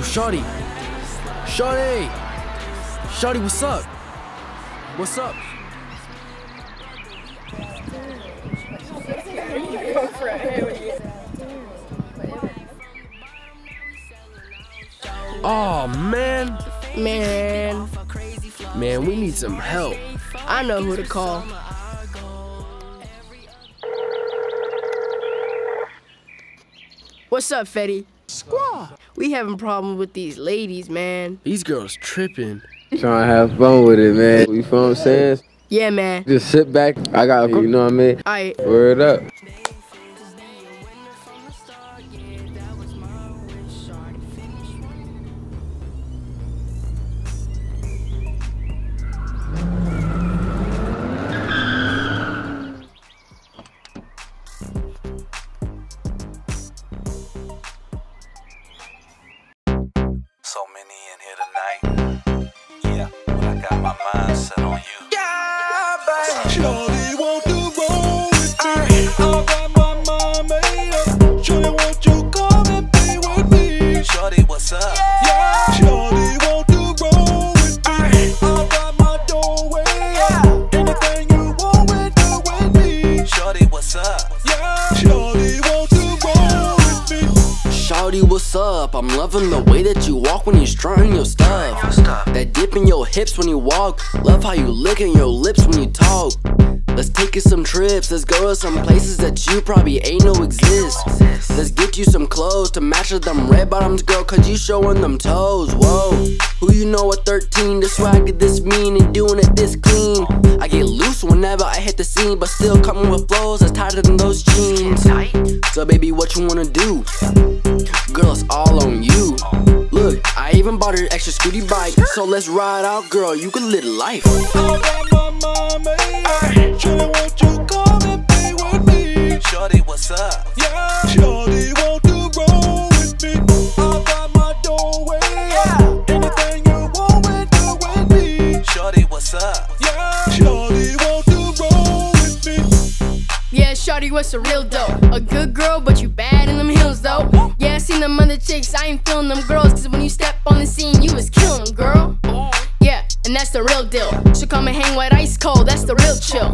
Shawty. Shawty. Shawty, what's up? What's up? Oh man, Man, man, we need some help. I know who to call. What's up, Fetty? Squaw. We having problems with these ladies, man. These girls tripping. Trying to have fun with it, man. You feel what I'm saying? Yeah, man. Just sit back. I got, you know what I mean? Alright, Word up. In here tonight. Yeah, but I got my mind set on you. Yeah, baby. Shorty want to roll with me. I got my mind made up. Shorty want you come and be with me. Shorty, what's up? What's up? I'm loving the way that you walk when you're strutting your stuff. That dip in your hips when you walk. Love how you licking your lips when you talk. Let's take it some trips. Let's go to some places that you probably ain't know exist. Let's get you some clothes to match with them red bottoms, girl, cause you showing them toes. Whoa. Who you know at 13? The swag is this mean and doing it this clean. I get loose whenever I hit the scene, but still coming with flows that's tighter than those jeans. So, baby, what you wanna do? Girl, it's all on you. Look, I even bought her an extra scooty bike. So let's ride out, girl. You can live life. I got my mind made up. Shorty want you Shawty, what's the real dough? A good girl, but you bad in them heels, though. Yeah, I seen them other chicks, I ain't feeling them girls, cause when you step on the scene, you was killing girl. Yeah, and that's the real deal. So come and hang with ice cold, that's the real chill.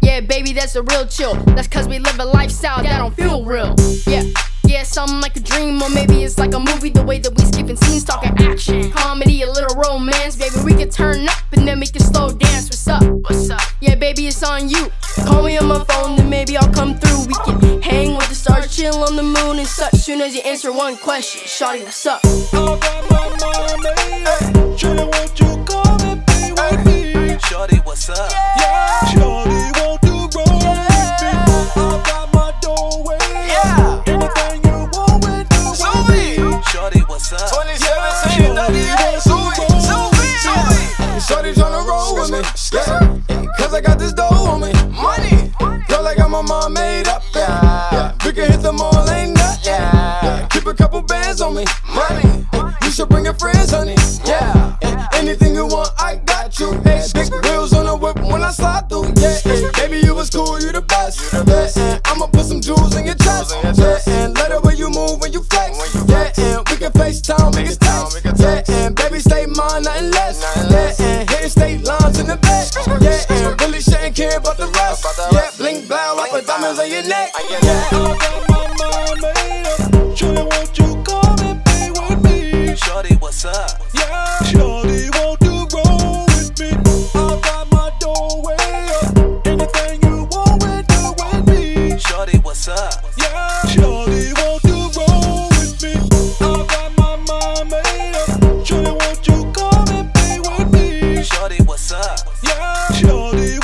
Yeah, baby, that's the real chill. That's cause we live a lifestyle that don't feel real. Yeah. Yeah, something like a dream, or maybe it's like a movie. The way that we skipping scenes, talking action, comedy, a little romance. Baby, we can turn up and then we can slow dance. What's up? What's up? Yeah, baby, it's on you. Call me on my phone, then maybe I'll come through. We can hang with the stars, chill on the moon and such. Soon as you answer one question, Shawty, what's up? I got my mind made up. Shorty want you come and be with me. Shorty, what's up? Yeah. Shorty want to roll with me. I got my doorway up. Anything you want with do with me. Shorty, what's up? Shorty want to roll with me. Shorty tryna roll with me, yeah. Cause I got this dough on me. My mind made up, yeah. yeah. We can hit the mall, ain't that, yeah. yeah. Keep a couple bands on me, money. You should bring your friends, honey, yeah. yeah. Anything you want, I got you. Hey, big wheels on the whip when I slide through, yeah. Hey, baby, you was cool, you the best, yeah. And I'ma put some jewels in your chest, yeah. And let the way you move when you flex, yeah. And we can FaceTime, make it text, yeah. And baby, stay mine, nothing less, yeah. And hitting state lines in the back, yeah. And really shouldn't care about the rest, blow, I put diamonds on your neck. Yeah, I got my mind made up. Shorty, won't you come and with me? Shorty, what's up? Yeah. Shorty, won't you roll with me? I got my doorway up. Anything you want me. Shorty, what's up? Yeah. Shorty, won't you roll with me? I got my mind made up. Shorty, won't you come and with me? Shorty, what's up? Yeah. Shorty,